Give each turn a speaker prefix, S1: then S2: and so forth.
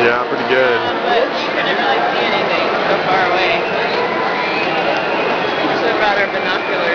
S1: Yeah, pretty good.
S2: I didn't really see anything so far away. So brought our binoculars.